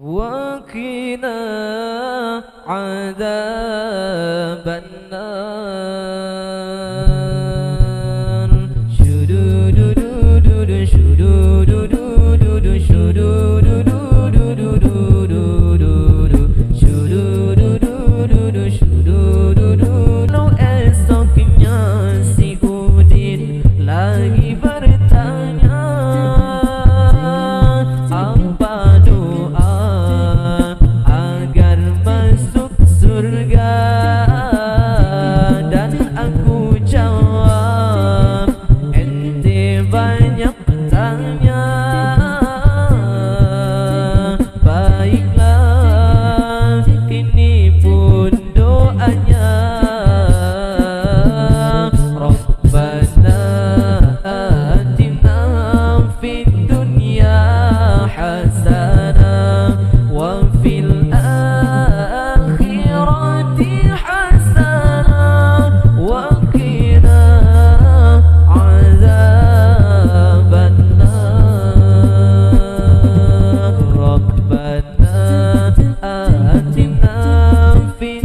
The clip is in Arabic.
وقنا عذاب النار. Hasanah wa fil akhirati hasanah wa qina azaban nar Rabbana atina fid